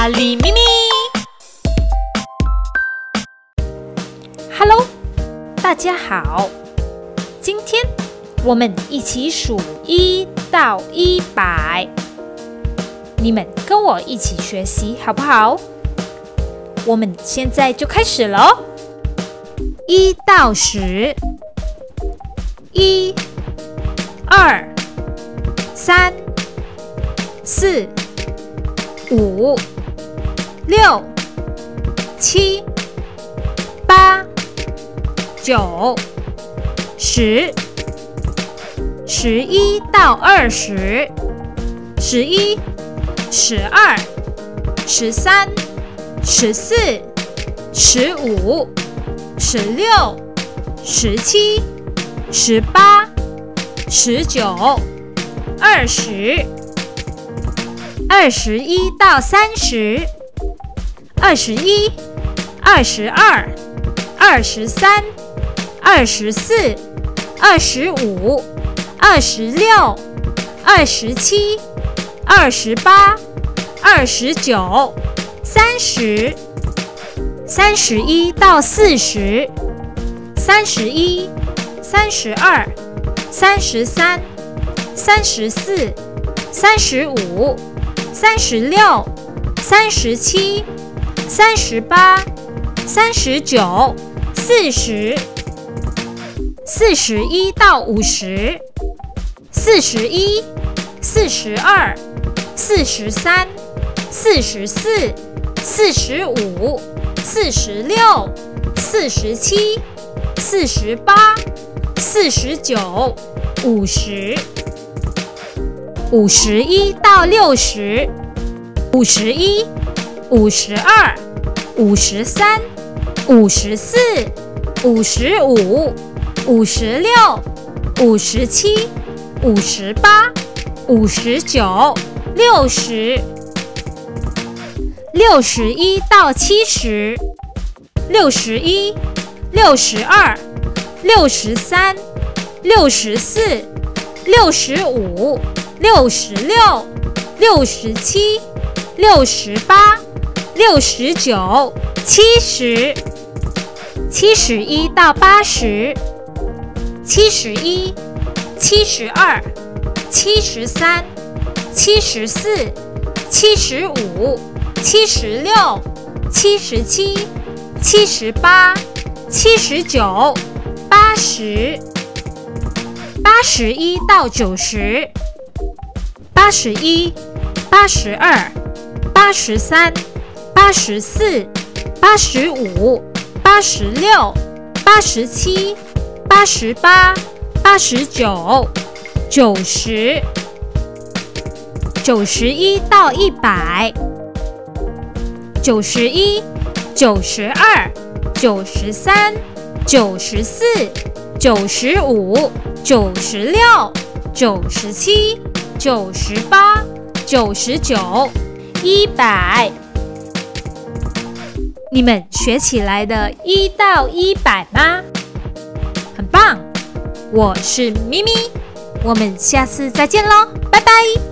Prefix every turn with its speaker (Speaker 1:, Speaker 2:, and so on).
Speaker 1: 咖喱咪咪，Hello，大家好。今天我们一起数一到一百，你们跟我一起学习好不好？我们现在就开始喽。一到十，一、二、三、四。五、六、七、八、九、十，十一到二十，十一、十二、十三、十四、十五、十六、十七、十八、十九、二十。二十一到三十，二十一、二十二、二十三、二十四、二十五、二十六、二十七、二十八、二十九、三十。三十一到四十，三十一、三十二、三十三、三十四、三十五。三十六、三十七、三十八、三十九、四十、四十一到五十、四十一、四十二、四十三、四十四、四十五、四十六、四十七、四十八、四十九、五十。五十一到六十，五十一、五十二、五十三、五十四、五十五、五十六、五十七、五十八、五十九、六十。六十一到七十，六十一、六十二、六十三、六十四、六十五。六十六、六十七、六十八、六十九、七十，七十一到八十，七十一、七十二、七十三、七十四、七十五、七十六、七十七、七十八、七十九、八十，八十一到九十。八十一、八十二、八十三、八十四、八十五、八十六、八十七、八十八、八十九、九十、九十一到一百、九十一、九十二、九十三、九十四、九十五、九十六、九十七。九十八、九十九、一百，你们学起来的一到一百吗？很棒！我是咪咪，我们下次再见喽，拜拜。